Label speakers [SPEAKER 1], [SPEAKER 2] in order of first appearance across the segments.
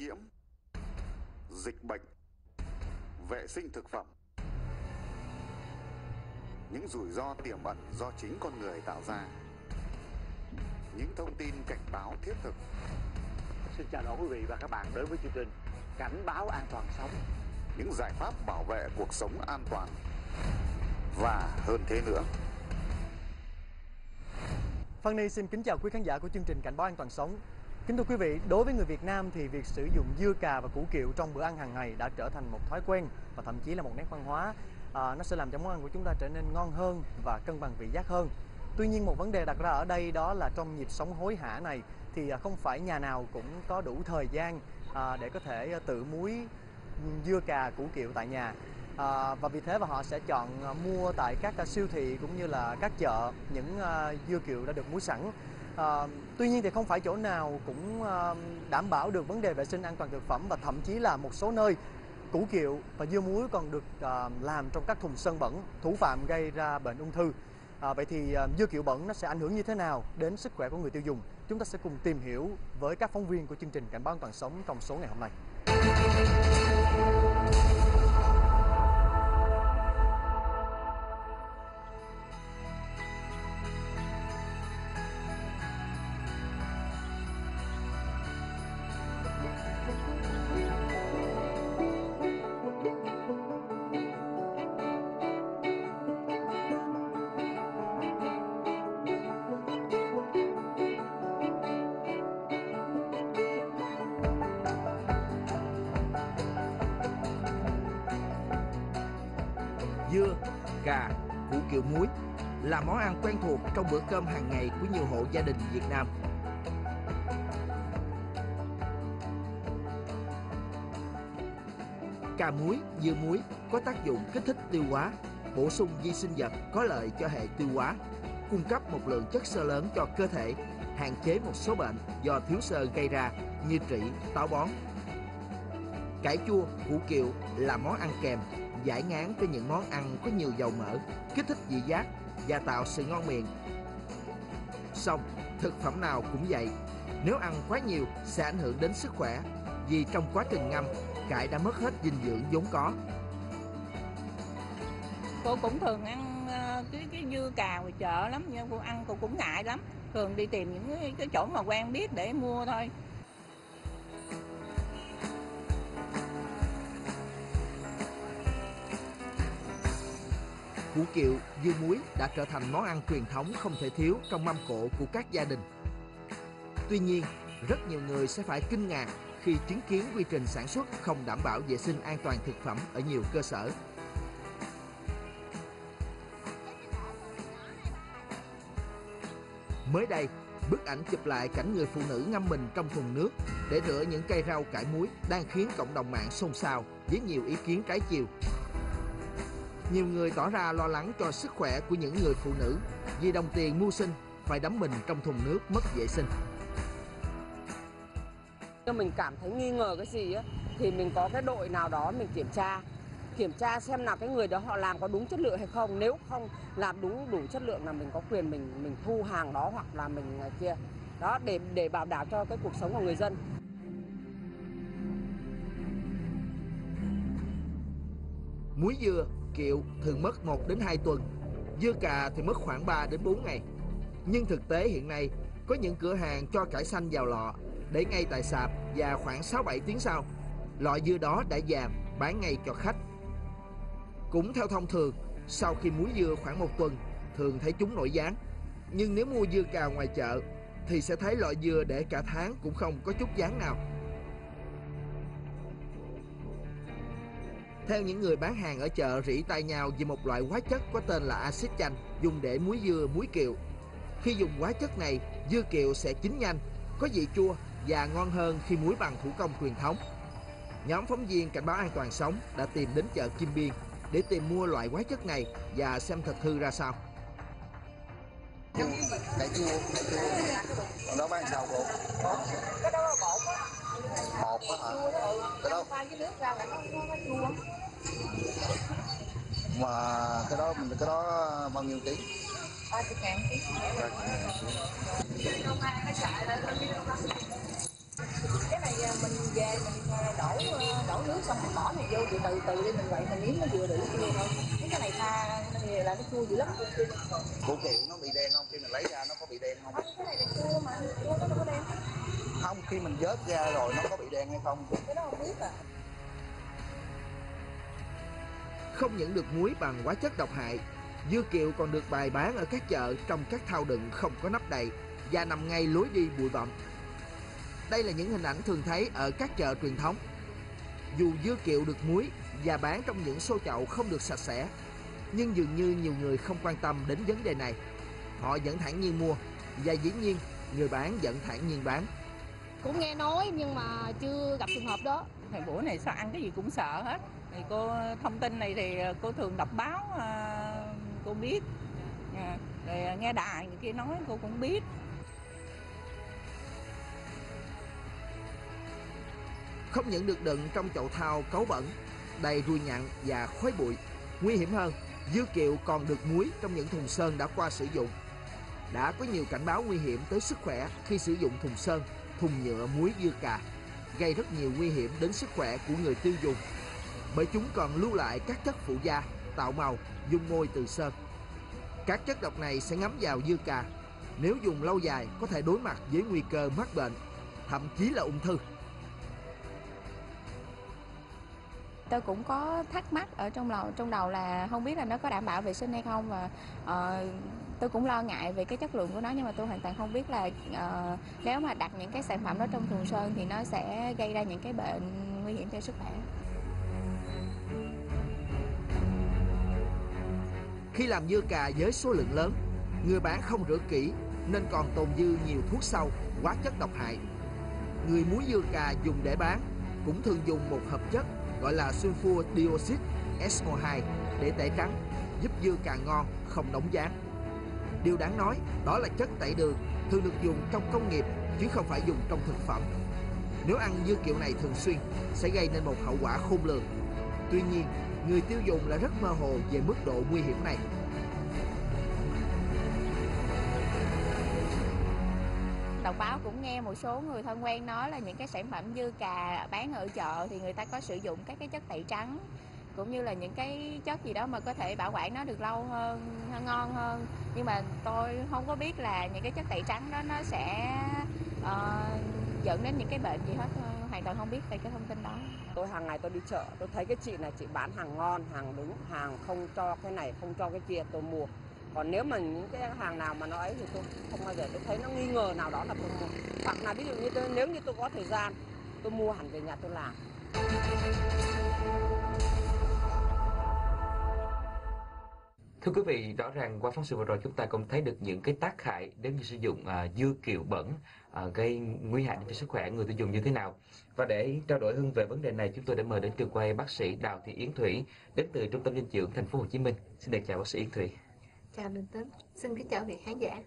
[SPEAKER 1] nhiễm, dịch bệnh, vệ sinh thực phẩm. Những rủi ro tiềm ẩn do chính con người tạo ra. Những thông tin cảnh báo thiết thực.
[SPEAKER 2] Xin chào đón quý vị và các bạn đến với chương trình Cảnh báo an toàn sống.
[SPEAKER 1] Những giải pháp bảo vệ cuộc sống an toàn. Và hơn thế nữa.
[SPEAKER 3] Phan Ni xin kính chào quý khán giả của chương trình Cảnh báo an toàn sống. Kính thưa quý vị, đối với người Việt Nam thì việc sử dụng dưa cà và củ kiệu trong bữa ăn hàng ngày đã trở thành một thói quen và thậm chí là một nét văn hóa. À, nó sẽ làm cho món ăn của chúng ta trở nên ngon hơn và cân bằng vị giác hơn. Tuy nhiên một vấn đề đặt ra ở đây đó là trong nhịp sống hối hả này thì à, không phải nhà nào cũng có đủ thời gian à, để có thể à, tự muối dưa cà củ kiệu tại nhà à, và vì thế mà họ sẽ chọn à, mua tại các siêu thị cũng như là các chợ những à, dưa kiệu đã được muối sẵn à, tuy nhiên thì không phải chỗ nào cũng à, đảm bảo được vấn đề vệ sinh an toàn thực phẩm và thậm chí là một số nơi củ kiệu và dưa muối còn được à, làm trong các thùng sân bẩn thủ phạm gây ra bệnh ung thư. À, vậy thì à, dưa kiệu bẩn nó sẽ ảnh hưởng như thế nào đến sức khỏe của người tiêu dùng? Chúng ta sẽ cùng tìm hiểu với các phóng viên của chương trình cảnh báo an toàn sống trong số ngày hôm nay.
[SPEAKER 4] Cà, củ kiệu muối là món ăn quen thuộc trong bữa cơm hàng ngày của nhiều hộ gia đình Việt Nam. Cà muối, dưa muối có tác dụng kích thích tiêu hóa, bổ sung vi sinh vật có lợi cho hệ tiêu hóa, cung cấp một lượng chất xơ lớn cho cơ thể, hạn chế một số bệnh do thiếu xơ gây ra như trĩ, táo bón. Cải chua, củ kiệu là món ăn kèm giải ngán cho những món ăn có nhiều dầu mỡ, kích thích vị giác và tạo sự ngon miệng. Xong, thực phẩm nào cũng vậy, nếu ăn quá nhiều sẽ ảnh hưởng đến sức khỏe vì trong quá trình ngâm, cải đã mất hết dinh dưỡng vốn có.
[SPEAKER 5] cô cũng thường ăn ờ, cái cái dưa cà ngoài chợ lắm nhưng cô ăn cô cũng ngại lắm thường đi tìm những cái chỗ mà quen biết để mua thôi
[SPEAKER 4] Củ kiệu, dưa muối đã trở thành món ăn truyền thống không thể thiếu trong mâm cỗ của các gia đình. Tuy nhiên, rất nhiều người sẽ phải kinh ngạc khi chứng kiến quy trình sản xuất không đảm bảo vệ sinh an toàn thực phẩm ở nhiều cơ sở. Mới đây, bức ảnh chụp lại cảnh người phụ nữ ngâm mình trong thùng nước để rửa những cây rau cải muối đang khiến cộng đồng mạng xôn xao với nhiều ý kiến trái chiều. Nhiều người tỏ ra lo lắng cho sức khỏe của những người phụ nữ vì đồng tiền mưu sinh phải đắm mình trong thùng nước mất vệ sinh.
[SPEAKER 6] Nếu mình cảm thấy nghi ngờ cái gì á thì mình có cái đội nào đó mình kiểm tra. Kiểm tra xem là cái người đó họ làm có đúng chất lượng hay không. Nếu không làm đúng đủ chất lượng là mình có quyền mình mình thu hàng đó hoặc là mình kia. Đó để để bảo đảm cho cái cuộc sống của người dân.
[SPEAKER 4] Muối dưa, kiệu thường mất 1 đến 2 tuần, dưa cà thì mất khoảng 3 đến 4 ngày. Nhưng thực tế hiện nay, có những cửa hàng cho cải xanh vào lọ để ngay tại sạp và khoảng 6-7 tiếng sau, lọ dưa đó đã vàng bán ngay cho khách. Cũng theo thông thường, sau khi muối dưa khoảng một tuần, thường thấy chúng nổi dáng. Nhưng nếu mua dưa cà ngoài chợ, thì sẽ thấy loại dưa để cả tháng cũng không có chút dáng nào. Theo những người bán hàng ở chợ rỉ tai nhau vì một loại hóa chất có tên là axit chanh dùng để muối dưa, muối kiệu. Khi dùng hóa chất này, dưa kiệu sẽ chín nhanh, có vị chua và ngon hơn khi muối bằng thủ công truyền thống. Nhóm phóng viên cảnh báo an toàn sống đã tìm đến chợ Kim Biên để tìm mua loại hóa chất này và xem thật hư ra sao.
[SPEAKER 7] Cải chua, cải chua. Còn đó bán sao cô?
[SPEAKER 6] cái đó là bột á
[SPEAKER 7] Một á hả? Cái đó
[SPEAKER 6] pha cái nước ra là nó nó chua
[SPEAKER 7] mà cái đó mình cái đó bao nhiêu ký?
[SPEAKER 6] ba chục ngàn ký cái này mình về mình
[SPEAKER 5] xong mình bỏ này vô thì từ từ đi mình vậy mình nếm nó vừa đủ chua thôi cái này pha là nó chua dữ lắm
[SPEAKER 7] củ kiệu nó bị đen không? Khi mình lấy ra nó có bị đen không?
[SPEAKER 5] Cái này là chua mà chua nó đâu có đen
[SPEAKER 7] không, khi mình vớt ra rồi nó có bị đen hay không?
[SPEAKER 5] cái đó không biết à
[SPEAKER 4] không những được muối bằng hóa chất độc hại, dưa kiệu còn được bày bán ở các chợ trong các thao đựng không có nắp đầy và nằm ngay lối đi bụi bặm. Đây là những hình ảnh thường thấy ở các chợ truyền thống. Dù dưa kiệu được muối và bán trong những xô chậu không được sạch sẽ, nhưng dường như nhiều người không quan tâm đến vấn đề này. Họ vẫn thản nhiên mua và dĩ nhiên người bán vẫn thản nhiên bán.
[SPEAKER 8] cũng nghe nói nhưng mà chưa gặp trường hợp đó
[SPEAKER 5] thời buổi này sao ăn cái gì cũng sợ hết thì cô thông tin này thì ờ, cô thường đọc báo ờ, cô biết dạ. rồi ờ, nghe đài người kia nói cô cũng biết
[SPEAKER 4] Không những được đựng trong chậu thau cấu bẩn, đầy ruồi nhặn và khói bụi. Nguy hiểm hơn, dưa kiệu còn được muối trong những thùng sơn đã qua sử dụng. Đã có nhiều cảnh báo nguy hiểm tới sức khỏe khi sử dụng thùng sơn, thùng nhựa muối dưa cà, gây rất nhiều nguy hiểm đến sức khỏe của người tiêu dùng. Bởi chúng còn lưu lại các chất phụ gia, tạo màu, dung môi từ sơn. Các chất độc này sẽ ngấm vào dưa cà. Nếu dùng lâu dài có thể đối mặt với nguy cơ mắc bệnh, thậm chí là ung thư.
[SPEAKER 8] tôi cũng có thắc mắc ở trong đầu trong đầu là không biết là nó có đảm bảo vệ sinh hay không và uh, tôi cũng lo ngại về cái chất lượng của nó nhưng mà tôi hoàn toàn không biết là uh, nếu mà đặt những cái sản phẩm đó trong thùng sơn thì nó sẽ gây ra những cái bệnh nguy hiểm cho sức khỏe
[SPEAKER 4] Khi làm dưa cà với số lượng lớn, người bán không rửa kỹ nên còn tồn dư nhiều thuốc sâu, hóa chất độc hại. Người muối dưa cà dùng để bán cũng thường dùng một hợp chất gọi là sulfur dioxide SO2 để tẩy trắng, giúp dưa cà ngon, không nóng dán. Điều đáng nói đó là chất tẩy đường thường được dùng trong công nghiệp chứ không phải dùng trong thực phẩm. Nếu ăn dưa kiểu này thường xuyên sẽ gây nên một hậu quả khôn lường. Tuy nhiên, người tiêu dùng là rất mơ hồ về mức độ nguy hiểm này.
[SPEAKER 8] đọc báo cũng nghe một số người thân quen nói là những cái sản phẩm dưa cà bán ở chợ thì người ta có sử dụng các cái chất tẩy trắng cũng như là những cái chất gì đó mà có thể bảo quản nó được lâu hơn ngon hơn nhưng mà tôi không có biết là những cái chất tẩy trắng đó nó sẽ uh, dẫn đến những cái bệnh gì hết hoàn toàn không biết về cái thông tin đó
[SPEAKER 6] Tôi hàng ngày tôi đi chợ, tôi thấy cái chị này chị bán hàng ngon, hàng đúng, hàng không cho cái này, không cho cái kia tôi mua. Còn nếu mà những cái hàng nào mà nó ấy thì tôi không bao giờ tôi thấy nó nghi ngờ nào đó là tôi mua. Hoặc là ví dụ như tôi nếu như tôi có thời gian tôi mua hẳn về nhà tôi làm.
[SPEAKER 9] Thưa quý vị, rõ ràng qua phóng sự vừa rồi chúng ta cũng thấy được những cái tác hại nếu như sử dụng à, dưa kiệu bẩn à, gây nguy hại cho sức khỏe người tiêu dùng như thế nào. Và để trao đổi hơn về vấn đề này, chúng tôi đã mời đến trường quay bác sĩ Đào Thị Yến Thủy đến từ Trung tâm dinh dưỡng Thành phố Hồ Chí Minh. Xin được chào bác sĩ Yến Thủy.
[SPEAKER 10] Chào Đình Tấn, xin kính chào quý khán giả.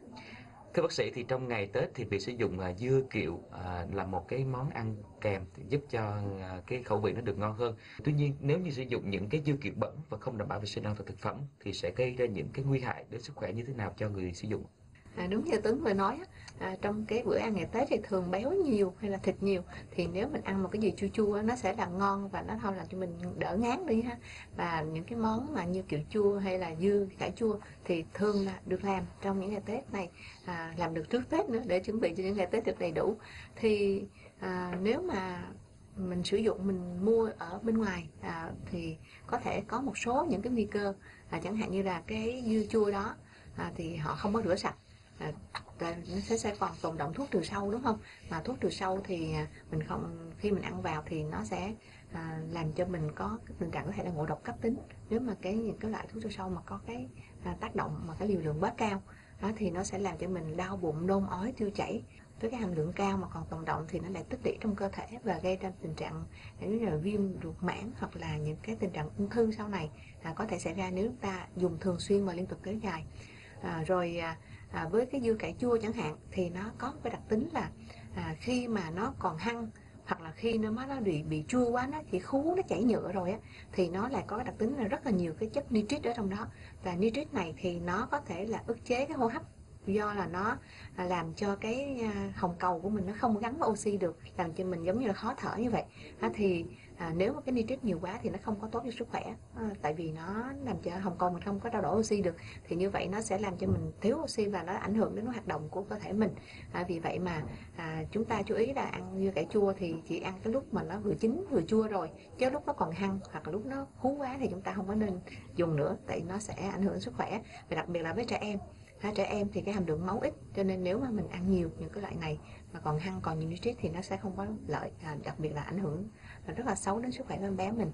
[SPEAKER 9] Thưa bác sĩ thì trong ngày Tết thì việc sử dụng à, dưa kiệu à, là một cái món ăn kèm giúp cho à, cái khẩu vị nó được ngon hơn. Tuy nhiên nếu như sử dụng những cái dưa kiệu bẩn và không đảm bảo vệ sinh an toàn thực phẩm thì sẽ gây ra những cái nguy hại đến sức khỏe như thế nào cho người sử dụng?
[SPEAKER 10] À, đúng như Tuấn vừa nói á, à, trong cái bữa ăn ngày Tết thì thường béo nhiều hay là thịt nhiều? Thì nếu mình ăn một cái gì chua chua nó sẽ là ngon và nó thôi làm cho mình đỡ ngán đi ha. Và những cái món mà như kiểu chua hay là dưa cải chua thì thường là được làm trong những ngày Tết này. À, làm được trước Tết nữa để chuẩn bị cho những ngày Tết được đầy đủ. Thì à, nếu mà mình sử dụng mình mua ở bên ngoài à, thì có thể có một số những cái nguy cơ. À, chẳng hạn như là cái dưa chua đó à, thì họ không có rửa sạch. À, là nó sẽ sẽ còn tồn động thuốc trừ sâu đúng không? Mà thuốc trừ sâu thì à, mình không khi mình ăn vào thì nó sẽ à, làm cho mình có cái tình trạng có thể là ngộ độc cấp tính. Nếu mà cái những cái loại thuốc trừ sâu mà có cái à, tác động mà cái liều lượng quá cao đó, thì nó sẽ làm cho mình đau bụng nôn ói tiêu chảy. Với cái hàm lượng cao mà còn tồn động thì nó lại tích tụ trong cơ thể và gây ra tình trạng như là viêm ruột mãn hoặc là những cái tình trạng ung thư sau này à, có thể xảy ra nếu chúng ta dùng thường xuyên và liên tục kéo dài. À, rồi à, à, với cái dưa cải chua chẳng hạn thì nó có một cái đặc tính là à, khi mà nó còn hăng hoặc là khi nó nó bị bị chua quá nó chỉ khú nó chảy nhựa rồi á thì nó lại có cái đặc tính là rất là nhiều cái chất nitrit ở trong đó. Và nitrit này thì nó có thể là ức chế cái hô hấp do là nó à, làm cho cái à, hồng cầu của mình nó không gắn với oxy được làm cho mình giống như là khó thở như vậy. Thì à, nếu mà cái nitrit nhiều quá thì nó không có tốt cho sức khỏe. À, tại vì nó làm cho hồng cầu mình không có trao đổi oxy được. Thì như vậy nó sẽ làm cho mình thiếu oxy và nó ảnh hưởng đến hoạt động của cơ thể mình. À, vì vậy mà à, chúng ta chú ý là ăn dưa cải chua thì chỉ ăn cái lúc mà nó vừa chín vừa chua rồi. Chứ lúc nó còn hăng hoặc là lúc nó hú quá thì chúng ta không có nên dùng nữa tại nó sẽ ảnh hưởng đến sức khỏe. Và đặc biệt là với trẻ em ha, trẻ em thì cái hàm lượng máu ít cho nên nếu mà mình ăn nhiều những cái loại này mà còn hăng còn nhiều nitrit thì nó sẽ không có lợi à, đặc biệt là ảnh hưởng à, rất là xấu đến sức khỏe của em bé mình.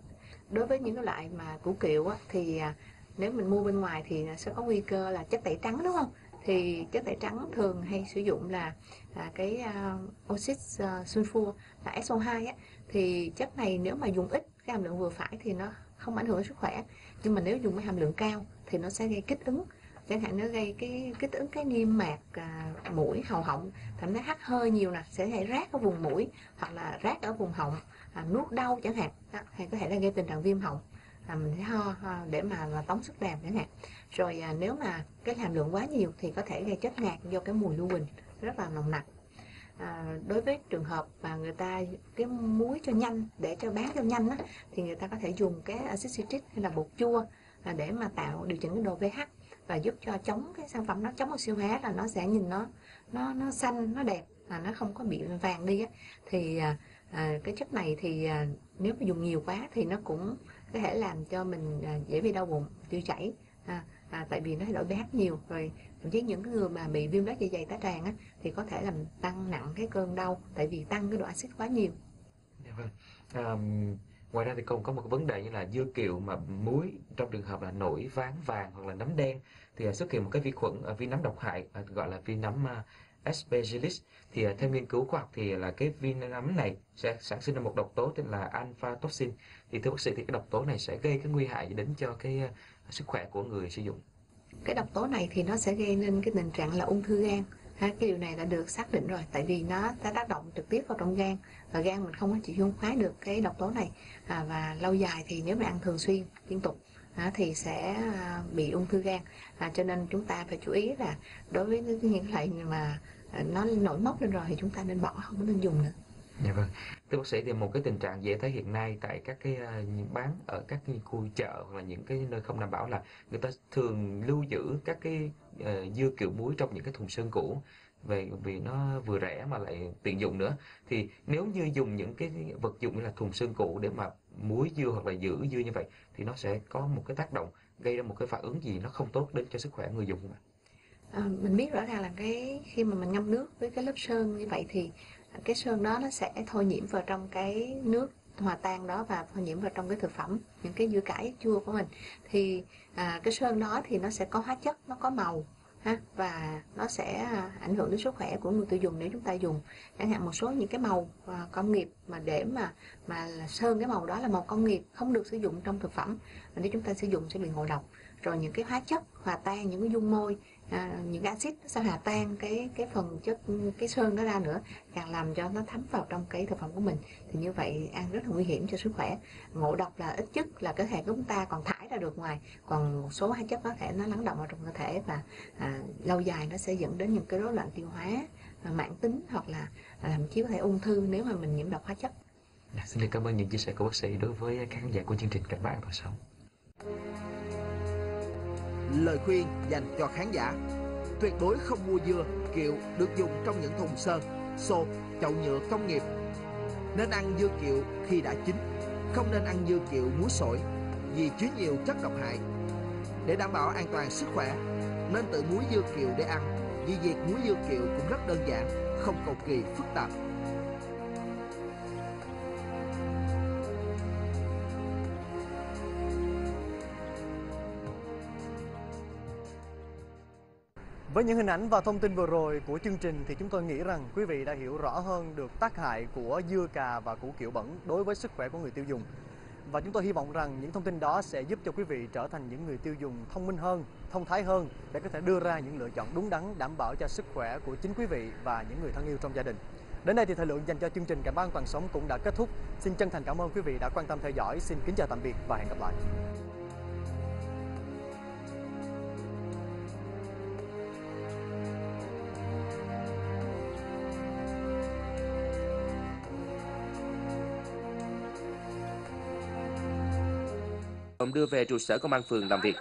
[SPEAKER 10] Đối với những cái loại mà củ kiệu á, thì à, nếu mình mua bên ngoài thì sẽ có nguy cơ là chất tẩy trắng đúng không? Thì chất tẩy trắng thường hay sử dụng là à, cái uh, oxit uh, sulfur là SO2 á. Thì chất này nếu mà dùng ít cái hàm lượng vừa phải thì nó không ảnh hưởng đến sức khỏe. Nhưng mà nếu dùng cái hàm lượng cao thì nó sẽ gây kích ứng chẳng hạn nó gây cái kích ứng cái niêm mạc à, mũi hầu họng. Thậm chí hắt hơi nhiều nè sẽ hay rát ở vùng mũi hoặc là rát ở vùng họng. À, nuốt đau chẳng hạn đó, hay có thể là gây tình trạng viêm họng. À, mình sẽ ho, ho để mà, là tống sức đàm chẳng hạn. Rồi à, nếu mà cái hàm lượng quá nhiều thì có thể gây chết ngạt do cái mùi lưu huỳnh rất là nồng nặc. À, đối với trường hợp mà người ta cái muối cho nhanh để cho bán cho nhanh á, thì người ta có thể dùng cái axit citric hay là bột chua là để mà tạo điều chỉnh cái độ pH và giúp cho chống cái sản phẩm nó chống oxy hóa là nó sẽ nhìn nó nó nó xanh nó đẹp mà nó không có bị vàng đi á thì à, à, cái chất này thì à, nếu mà dùng nhiều quá thì nó cũng có thể làm cho mình à, dễ bị đau bụng tiêu chảy à, à, tại vì nó thay đổi pH nhiều rồi thậm chí những người mà bị viêm loét dạ dày tá tràng á, thì có thể làm tăng nặng cái cơn đau tại vì tăng cái độ axit quá nhiều.
[SPEAKER 9] Dạ vâng. À, ngoài ra thì còn có một cái vấn đề như là dưa kiệu mà muối trong trường hợp là nổi ván vàng hoặc là nấm đen thì à, xuất hiện một cái vi khuẩn à, vi nấm độc hại à, gọi là vi nấm Aspergillus. Thì theo nghiên cứu khoa học thì là cái vi nấm này sẽ sản sinh ra một độc tố tên là alpha toxin thì thưa bác sĩ thì cái độc tố này sẽ gây cái nguy hại đến cho cái sức khỏe của người sử dụng.
[SPEAKER 10] Cái độc tố này thì nó sẽ gây nên cái tình trạng là ung thư gan ha, cái điều này đã được xác định rồi tại vì nó đã tác động trực tiếp vào trong gan và gan mình không có chỉ dung hóa được cái độc tố này. À, và lâu dài thì nếu mà ăn thường xuyên liên tục à, thì sẽ à, bị ung thư gan. À, cho nên chúng ta phải chú ý là đối với những loại mà à, nó nổi mốc lên rồi thì chúng ta nên bỏ không nên dùng nữa.
[SPEAKER 9] Dạ vâng. Thưa bác sĩ thì một cái tình trạng dễ thấy hiện nay tại các cái uh, bán ở các cái khu chợ hoặc là những cái nơi không đảm bảo là người ta thường lưu giữ các cái uh, dưa kiệu muối trong những cái thùng sơn cũ về vì nó vừa rẻ mà lại tiện dụng nữa thì nếu như dùng những cái vật dụng như là thùng sơn cũ để mà muối dưa hoặc là giữ dưa như vậy thì nó sẽ có một cái tác động gây ra một cái phản ứng gì nó không tốt đến cho sức khỏe người dùng không ạ?
[SPEAKER 10] À, mình biết rõ ràng là cái khi mà mình ngâm nước với cái lớp sơn như vậy thì cái sơn đó nó sẽ thôi nhiễm vào trong cái nước hòa tan đó và thôi nhiễm vào trong cái thực phẩm những cái dưa cải chua của mình. Thì à, cái sơn đó thì nó sẽ có hóa chất nó có màu ha và nó sẽ à, ảnh hưởng đến sức khỏe của người tiêu dùng nếu chúng ta dùng. Chẳng hạn một số những cái màu à, công nghiệp mà để mà mà sơn cái màu đó là màu công nghiệp không được sử dụng trong thực phẩm. Nếu chúng ta sử dụng sẽ bị ngộ độc. Rồi những cái hóa chất hòa tan những cái dung môi à, những cái axit nó sẽ hòa tan cái cái phần chất cái sơn đó ra nữa càng làm cho nó thấm vào trong cái thực phẩm của mình. Thì như vậy ăn rất là nguy hiểm cho sức khỏe. Ngộ độc là ít nhất là cơ thể của chúng ta còn thải ra được ngoài. Còn một số hóa chất có thể nó lắng động vào trong cơ thể và à, lâu dài nó sẽ dẫn đến những cái rối loạn tiêu hóa à, mãn tính hoặc là à, thậm chí có thể ung thư nếu mà mình nhiễm độc hóa chất.
[SPEAKER 9] Dạ, xin được cảm ơn những chia sẻ của bác sĩ đối với các khán giả của chương trình Cảnh báo an toàn sống.
[SPEAKER 4] Lời khuyên dành cho khán giả. Tuyệt đối không mua dưa, kiệu được dùng trong những thùng sơn, xô, chậu nhựa công nghiệp. Nên ăn dưa kiệu khi đã chín Không nên ăn dưa kiệu muối sổi vì chứa nhiều chất độc hại. Để đảm bảo an toàn sức khỏe Nên tự muối dưa kiệu để ăn vì việc muối dưa kiệu cũng rất đơn giản, không cầu kỳ phức tạp
[SPEAKER 3] Với những hình ảnh và thông tin vừa rồi của chương trình thì chúng tôi nghĩ rằng quý vị đã hiểu rõ hơn được tác hại của dưa cà và củ kiệu bẩn đối với sức khỏe của người tiêu dùng. Và chúng tôi hy vọng rằng những thông tin đó sẽ giúp cho quý vị trở thành những người tiêu dùng thông minh hơn, thông thái hơn để có thể đưa ra những lựa chọn đúng đắn đảm bảo cho sức khỏe của chính quý vị và những người thân yêu trong gia đình. Đến đây thì thời lượng dành cho chương trình cảm ơn toàn sống cũng đã kết thúc. Xin chân thành cảm ơn quý vị đã quan tâm theo dõi. Xin kính chào tạm biệt và hẹn gặp lại.
[SPEAKER 11] Ông đưa về trụ sở công an phường làm việc.